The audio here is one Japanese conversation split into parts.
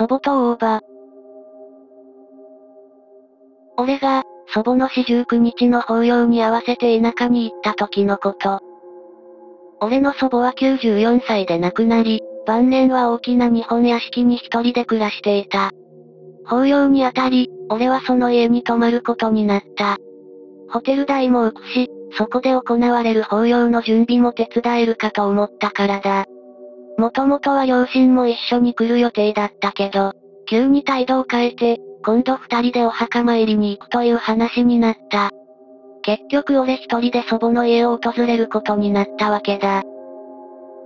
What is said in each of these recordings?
祖母と大場。俺が、祖母の四十九日の法要に合わせて田舎に行った時のこと。俺の祖母は94歳で亡くなり、晩年は大きな日本屋敷に一人で暮らしていた。法要にあたり、俺はその家に泊まることになった。ホテル代も浮くし、そこで行われる法要の準備も手伝えるかと思ったからだ。もともとは両親も一緒に来る予定だったけど、急に態度を変えて、今度二人でお墓参りに行くという話になった。結局俺一人で祖母の家を訪れることになったわけだ。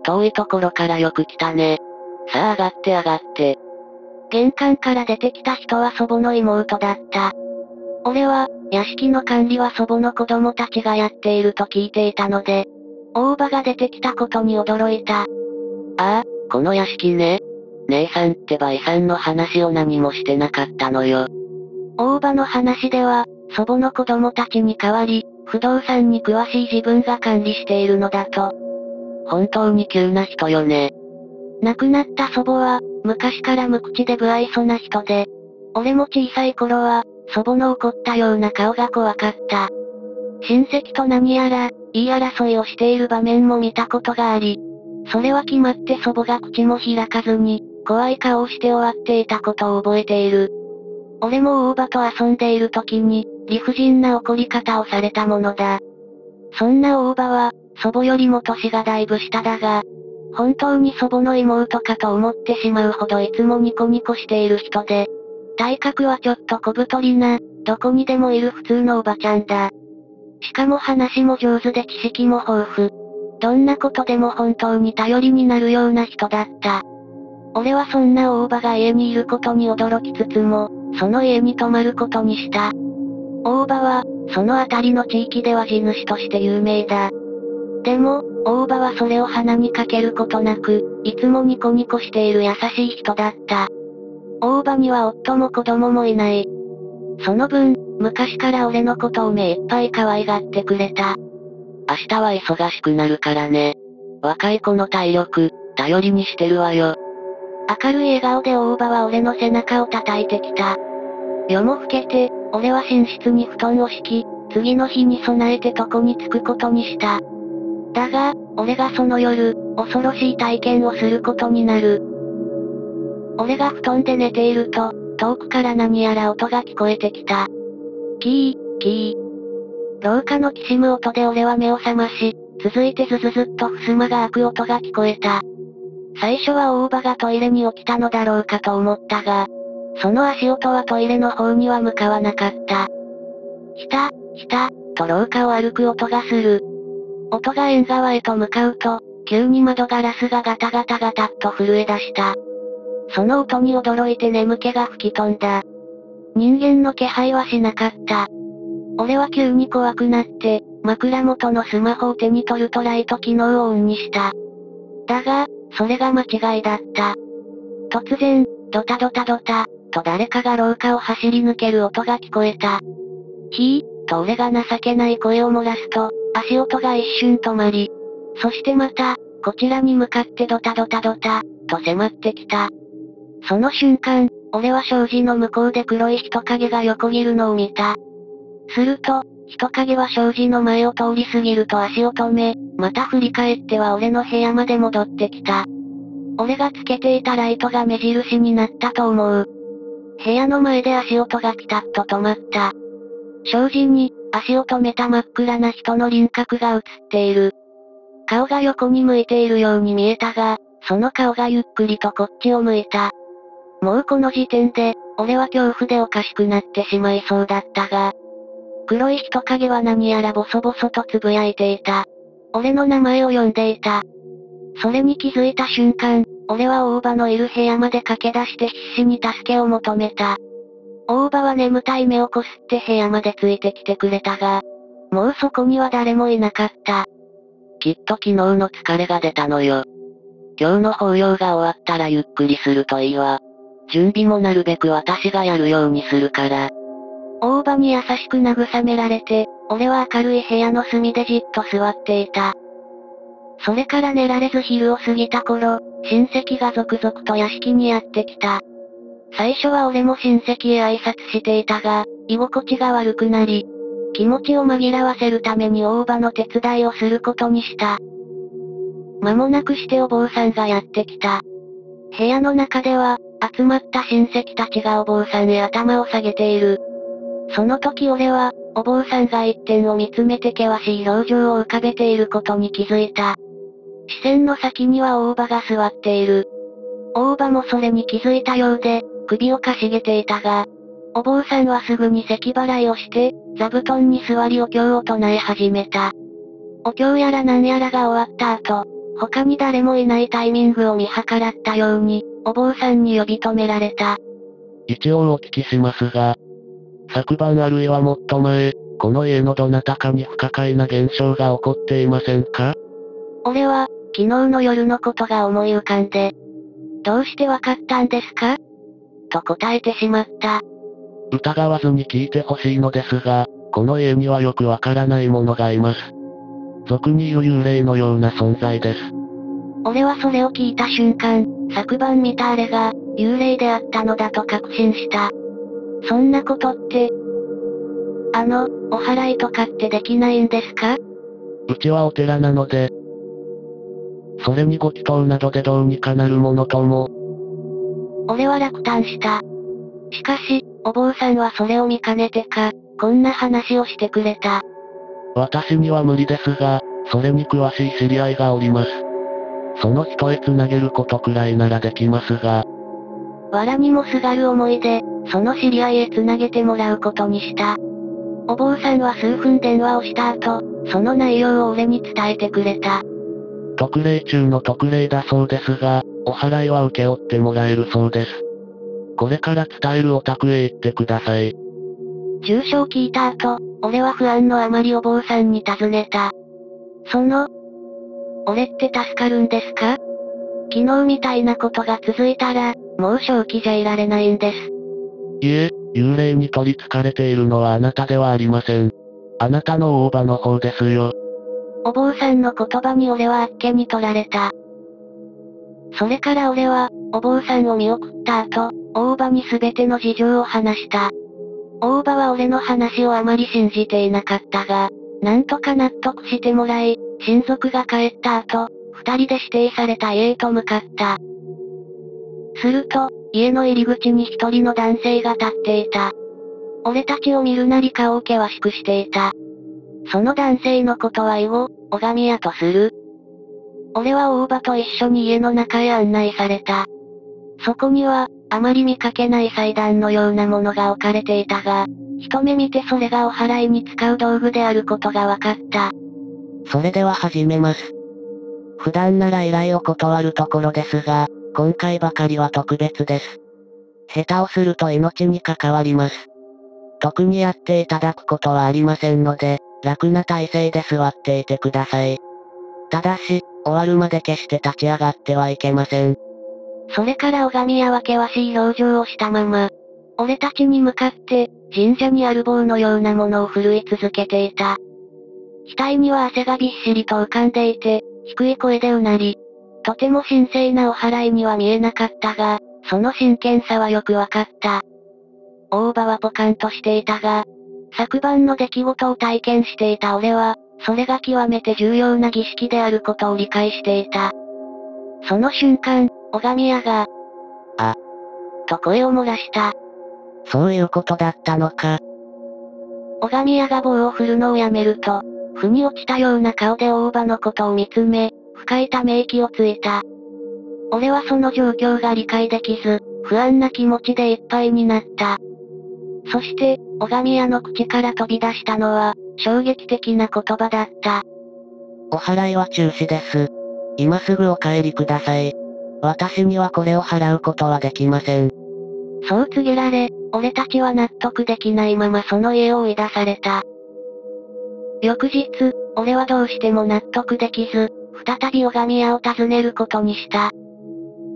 遠いところからよく来たね。さあ上がって上がって。玄関から出てきた人は祖母の妹だった。俺は、屋敷の管理は祖母の子供たちがやっていると聞いていたので、大場が出てきたことに驚いた。ああ、この屋敷ね。姉さんってば遺産の話を何もしてなかったのよ。大場の話では、祖母の子供たちに代わり、不動産に詳しい自分が管理しているのだと。本当に急な人よね。亡くなった祖母は、昔から無口で不愛想な人で、俺も小さい頃は、祖母の怒ったような顔が怖かった。親戚と何やら、言い争いをしている場面も見たことがあり、それは決まって祖母が口も開かずに、怖い顔をして終わっていたことを覚えている。俺も大場と遊んでいる時に、理不尽な怒り方をされたものだ。そんな大場は、祖母よりも歳がだいぶ下だが、本当に祖母の妹かと思ってしまうほどいつもニコニコしている人で、体格はちょっと小太りな、どこにでもいる普通のおばちゃんだ。しかも話も上手で知識も豊富。どんなことでも本当に頼りになるような人だった。俺はそんな大場が家にいることに驚きつつも、その家に泊まることにした。大場は、その辺りの地域では地主として有名だ。でも、大場はそれを鼻にかけることなく、いつもニコニコしている優しい人だった。大場には夫も子供もいない。その分、昔から俺のことを目いっぱい可愛がってくれた。明日は忙しくなるからね。若い子の体力、頼りにしてるわよ。明るい笑顔で大場は俺の背中を叩いてきた。夜も更けて、俺は寝室に布団を敷き、次の日に備えて床に着くことにした。だが、俺がその夜、恐ろしい体験をすることになる。俺が布団で寝ていると、遠くから何やら音が聞こえてきた。キー、キー。廊下のきしむ音で俺は目を覚まし、続いてズズズっと襖が開く音が聞こえた。最初は大場がトイレに起きたのだろうかと思ったが、その足音はトイレの方には向かわなかった。来た、来た、と廊下を歩く音がする。音が縁側へと向かうと、急に窓ガラスがガタガタガタっと震え出した。その音に驚いて眠気が吹き飛んだ。人間の気配はしなかった。俺は急に怖くなって、枕元のスマホを手に取るとライト機能をオンにした。だが、それが間違いだった。突然、ドタドタドタ、と誰かが廊下を走り抜ける音が聞こえた。ひー、と俺が情けない声を漏らすと、足音が一瞬止まり、そしてまた、こちらに向かってドタドタドタ、と迫ってきた。その瞬間、俺は障子の向こうで黒い人影が横切るのを見た。すると、人影は障子の前を通り過ぎると足を止め、また振り返っては俺の部屋まで戻ってきた。俺がつけていたライトが目印になったと思う。部屋の前で足音がピタッと止まった。障子に、足を止めた真っ暗な人の輪郭が映っている。顔が横に向いているように見えたが、その顔がゆっくりとこっちを向いた。もうこの時点で、俺は恐怖でおかしくなってしまいそうだったが、黒い人影は何やらボソボソと呟いていた。俺の名前を呼んでいた。それに気づいた瞬間、俺は大場のいる部屋まで駆け出して必死に助けを求めた。大場は眠たい目をこすって部屋までついてきてくれたが、もうそこには誰もいなかった。きっと昨日の疲れが出たのよ。今日の法要が終わったらゆっくりするといいわ。準備もなるべく私がやるようにするから。大場に優しく慰められて、俺は明るい部屋の隅でじっと座っていた。それから寝られず昼を過ぎた頃、親戚が続々と屋敷にやってきた。最初は俺も親戚へ挨拶していたが、居心地が悪くなり、気持ちを紛らわせるために大場の手伝いをすることにした。間もなくしてお坊さんがやってきた。部屋の中では、集まった親戚たちがお坊さんへ頭を下げている。その時俺は、お坊さんが一点を見つめて険しい表情を浮かべていることに気づいた。視線の先には大場が座っている。大場もそれに気づいたようで、首をかしげていたが、お坊さんはすぐに咳払いをして、座布団に座りお経を唱え始めた。お経やら何やらが終わった後、他に誰もいないタイミングを見計らったように、お坊さんに呼び止められた。一応お聞きしますが、昨晩あるいはもっと前、この家のどなたかに不可解な現象が起こっていませんか俺は、昨日の夜のことが思い浮かんで、どうしてわかったんですかと答えてしまった。疑わずに聞いてほしいのですが、この家にはよくわからないものがいます。俗に言う幽霊のような存在です。俺はそれを聞いた瞬間、昨晩見たあれが、幽霊であったのだと確信した。そんなことって、あの、お祓いとかってできないんですか？うちはお寺なので、それにご祈祷などでどうにかなるものとも。俺は落胆した。しかし、お坊さんはそれを見かねてか、こんな話をしてくれた。私には無理ですが、それに詳しい知り合いがおります。その人へ繋げることくらいならできますが。藁にもすがる思いで、その知り合いへ繋げてもらうことにした。お坊さんは数分電話をした後、その内容を俺に伝えてくれた。特例中の特例だそうですが、お払いは請け負ってもらえるそうです。これから伝えるお宅へ行ってください。住所を聞いた後、俺は不安のあまりお坊さんに尋ねた。その、俺って助かるんですか昨日みたいなことが続いたら、もう正気じゃいられないんです。いえ、幽霊に取り憑かれているのはあなたではありません。あなたの大場の方ですよ。お坊さんの言葉に俺はあっけに取られた。それから俺は、お坊さんを見送った後、大場に全ての事情を話した。大場は俺の話をあまり信じていなかったが、なんとか納得してもらい、親族が帰った後、二人で指定された家へと向かった。すると、家の入り口に一人の男性が立っていた。俺たちを見るなり顔を険しくしていた。その男性のことは以後、拝み屋とする。俺は大場と一緒に家の中へ案内された。そこには、あまり見かけない祭壇のようなものが置かれていたが、一目見てそれがお祓いに使う道具であることが分かった。それでは始めます。普段なら依頼を断るところですが、今回ばかりは特別です。下手をすると命に関わります。特にやっていただくことはありませんので、楽な体勢で座っていてください。ただし、終わるまで決して立ち上がってはいけません。それから拝みやは険しい表情をしたまま、俺たちに向かって、神社にある棒のようなものを振るい続けていた。額には汗がびっしりと浮かんでいて、低い声でうなり、とても神聖なお祓いには見えなかったが、その真剣さはよくわかった。大場はポカンとしていたが、昨晩の出来事を体験していた俺は、それが極めて重要な儀式であることを理解していた。その瞬間、拝み屋が、あ、と声を漏らした。そういうことだったのか。拝み屋が棒を振るのをやめると、腑に落ちたような顔で大場のことを見つめ、深いため息をついた。俺はその状況が理解できず、不安な気持ちでいっぱいになった。そして、拝み屋の口から飛び出したのは、衝撃的な言葉だった。お払いは中止です。今すぐお帰りください。私にはこれを払うことはできません。そう告げられ、俺たちは納得できないままその家を追い出された。翌日、俺はどうしても納得できず、再び拝み屋を訪ねることにした。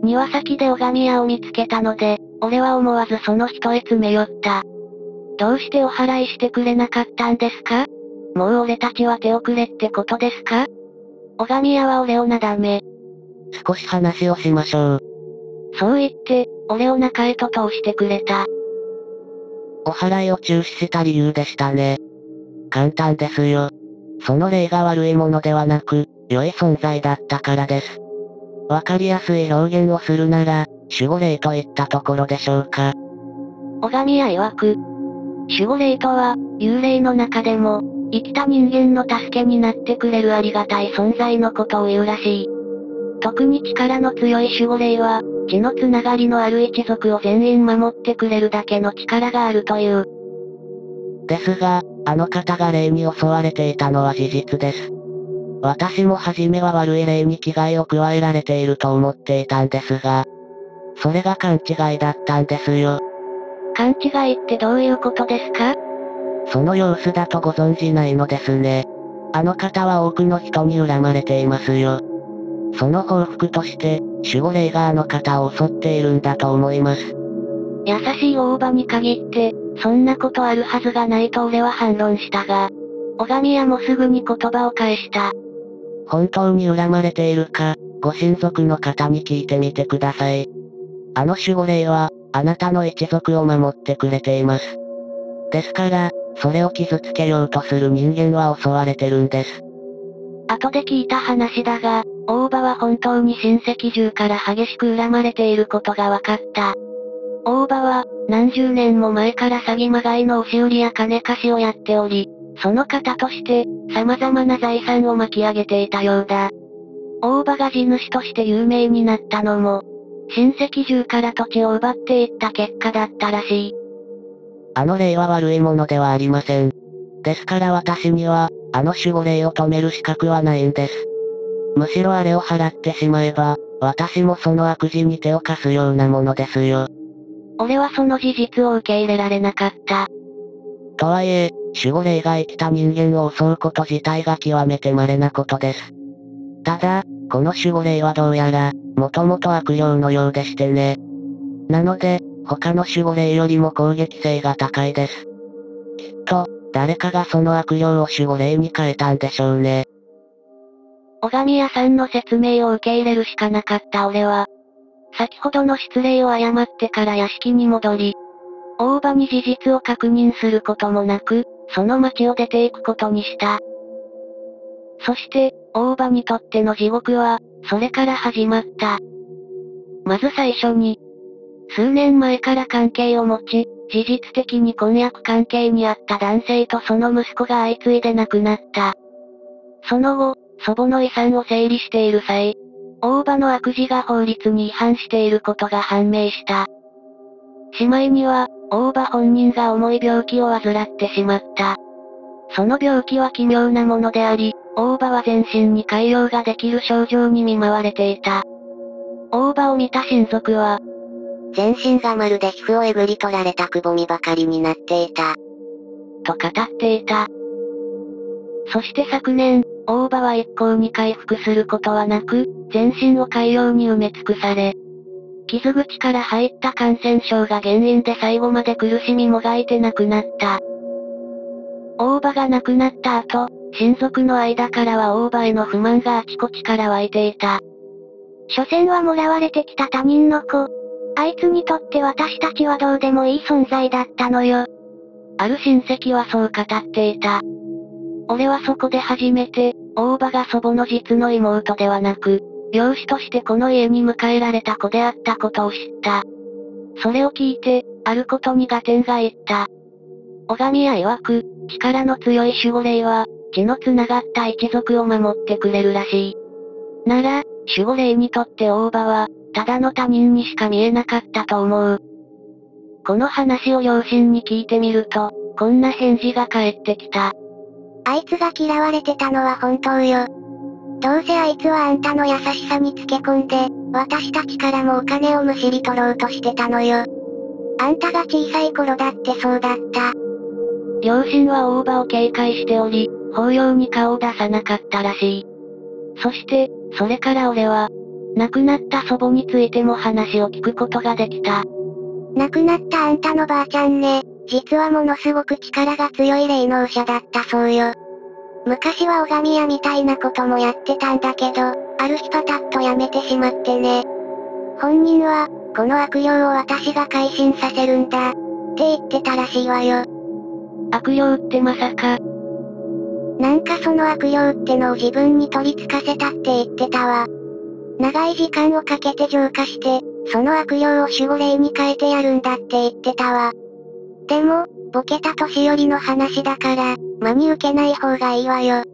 庭先で拝み屋を見つけたので、俺は思わずその人へ詰め寄った。どうしてお祓いしてくれなかったんですか？もう俺たちは手遅れってことですか？拝み屋は俺をなだめ。少し話をしましょう。そう言って、俺を中へと通してくれた。お払いを中止した理由でしたね。簡単ですよ。その例が悪いものではなく、良い存在だったからです。わかりやすい表現をするなら、守護霊といったところでしょうか。小神谷曰く、守護霊とは、幽霊の中でも、生きた人間の助けになってくれるありがたい存在のことを言うらしい。特に力の強い守護霊は、血のつながりのある一族を全員守ってくれるだけの力があるという。ですが、あの方が霊に襲われていたのは事実です。私も初めは悪い霊に危害を加えられていると思っていたんですが、それが勘違いだったんですよ。勘違いってどういうことですか？その様子だとご存じないのですね。あの方は多くの人に恨まれていますよ。その報復として、守護霊があの方を襲っているんだと思います。優しい大場に限って、そんなことあるはずがないと俺は反論したが、小神谷もすぐに言葉を返した。本当に恨まれているか、ご親族の方に聞いてみてください。あの守護霊は、あなたの一族を守ってくれています。ですから、それを傷つけようとする人間は襲われてるんです。後で聞いた話だが、大場は本当に親戚中から激しく恨まれていることが分かった。大場は、何十年も前から詐欺まがいの押し売りや金貸しをやっており、その方として、様々な財産を巻き上げていたようだ。大場が地主として有名になったのも、親戚中から土地を奪っていった結果だったらしい。あの霊は悪いものではありません。ですから私には、あの守護霊を止める資格はないんです。むしろあれを払ってしまえば、私もその悪事に手を貸すようなものですよ。俺はその事実を受け入れられなかった。とはいえ、守護霊が生きた人間を襲うこと自体が極めて稀なことです。ただ、この守護霊はどうやら、もともと悪霊のようでしてね。なので、他の守護霊よりも攻撃性が高いです。きっと、誰かがその悪霊を守護霊に変えたんでしょうね。小神谷さんの説明を受け入れるしかなかった俺は、先ほどの失礼を誤ってから屋敷に戻り、大場に事実を確認することもなく、その町を出ていくことにした。そして、大場にとっての地獄は、それから始まった。まず最初に、数年前から関係を持ち、事実的に婚約関係にあった男性とその息子が相次いで亡くなった。その後、祖母の遺産を整理している際、大場の悪事が法律に違反していることが判明した。しまいには、大場本人が重い病気を患ってしまった。その病気は奇妙なものであり、大場は全身に潰瘍ができる症状に見舞われていた。大場を見た親族は、全身がまるで皮膚をえぐり取られたくぼみばかりになっていた。と語っていた。そして昨年、大場は一向に回復することはなく、全身を海洋に埋め尽くされ、傷口から入った感染症が原因で最後まで苦しみもがいて亡くなった。大場が亡くなった後、親族の間からは大場への不満があちこちから湧いていた。所詮はもらわれてきた他人の子。あいつにとって私たちはどうでもいい存在だったのよ。ある親戚はそう語っていた。俺はそこで初めて、大場が祖母の実の妹ではなく、養子としてこの家に迎えられた子であったことを知った。それを聞いて、あることに合点がいった。小神谷曰く、力の強い守護霊は、血の繋がった一族を守ってくれるらしい。なら、守護霊にとって大場は、ただの他人にしか見えなかったと思う。この話を両親に聞いてみると、こんな返事が返ってきた。あいつが嫌われてたのは本当よ。どうせあいつはあんたの優しさにつけ込んで、私たちからもお金をむしり取ろうとしてたのよ。あんたが小さい頃だってそうだった。両親は大場を警戒しており、法要に顔を出さなかったらしい。そして、それから俺は、亡くなった祖母についても話を聞くことができた。亡くなったあんたのばあちゃんね、実はものすごく力が強い霊能者だったそうよ。昔は拝み屋みたいなこともやってたんだけど、ある日パタッとやめてしまってね。本人は、この悪霊を私が改心させるんだ。って言ってたらしいわよ。悪霊ってまさか。なんかその悪霊ってのを自分に取り付かせたって言ってたわ。長い時間をかけて浄化して、その悪霊を守護霊に変えてやるんだって言ってたわ。でも、ボケた年寄りの話だから、真に受けない方がいいわよ。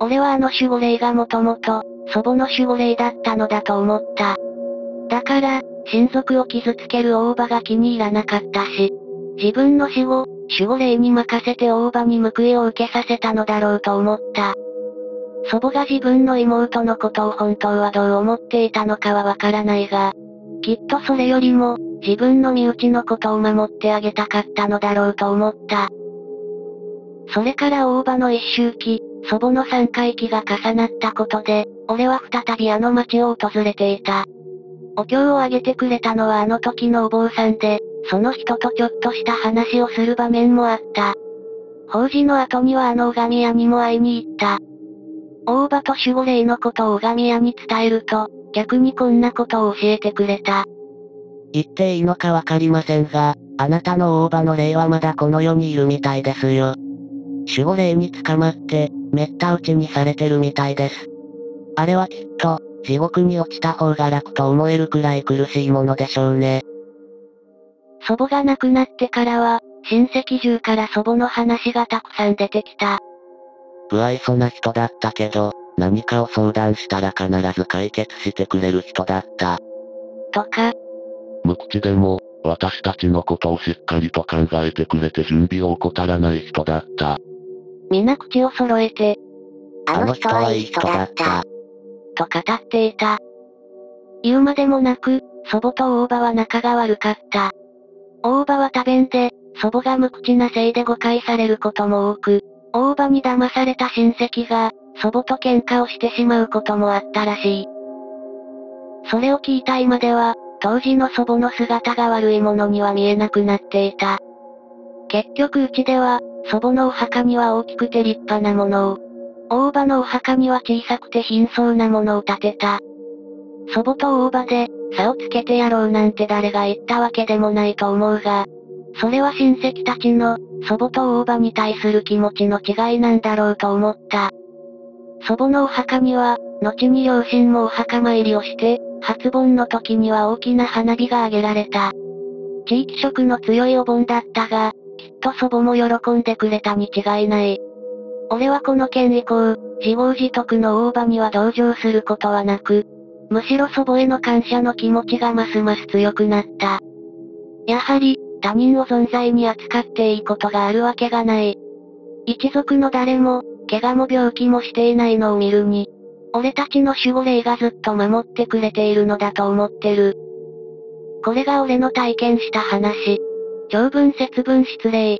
俺はあの守護霊がもともと、祖母の守護霊だったのだと思った。だから、親族を傷つける大場が気に入らなかったし、自分の死後、守護霊に任せて大場に報いを受けさせたのだろうと思った。祖母が自分の妹のことを本当はどう思っていたのかはわからないが、きっとそれよりも、自分の身内のことを守ってあげたかったのだろうと思った。それから大場の一周期、祖母の三回忌が重なったことで、俺は再びあの町を訪れていた。お経をあげてくれたのはあの時のお坊さんで、その人とちょっとした話をする場面もあった。法事の後にはあの拝み屋にも会いに行った。大場と守護霊のことを拝み屋に伝えると、逆にこんなことを教えてくれた。言っていいのかわかりませんが、あなたの大場の霊はまだこの世にいるみたいですよ。守護霊に捕まって、めった打ちにされてるみたいです。あれはきっと、地獄に落ちた方が楽と思えるくらい苦しいものでしょうね。祖母が亡くなってからは、親戚中から祖母の話がたくさん出てきた。不愛想な人だったけど、何かを相談したら必ず解決してくれる人だった。とか。無口でも、私たちのことをしっかりと考えてくれて準備を怠らない人だった。皆口を揃えて、あの人はいい人だった。と語っていた。言うまでもなく、祖母と大場は仲が悪かった。大場は多弁で、祖母が無口なせいで誤解されることも多く、大場に騙された親戚が、祖母と喧嘩をしてしまうこともあったらしい。それを聞いた今では、当時の祖母の姿が悪いものには見えなくなっていた。結局うちでは、祖母のお墓には大きくて立派なものを、大場のお墓には小さくて貧相なものを建てた。祖母と大場で、差をつけてやろうなんて誰が言ったわけでもないと思うが、それは親戚たちの、祖母と大場に対する気持ちの違いなんだろうと思った。祖母のお墓には、後に両親もお墓参りをして、初盆の時には大きな花火が挙げられた。地域色の強いお盆だったが、きっと祖母も喜んでくれたに違いない。俺はこの件以降、自業自得の大場には同情することはなく、むしろ祖母への感謝の気持ちがますます強くなった。やはり、他人を存在に扱っていいことがあるわけがない。一族の誰も、怪我も病気もしていないのを見るに、俺たちの守護霊がずっと守ってくれているのだと思ってる。これが俺の体験した話。長文節分失礼。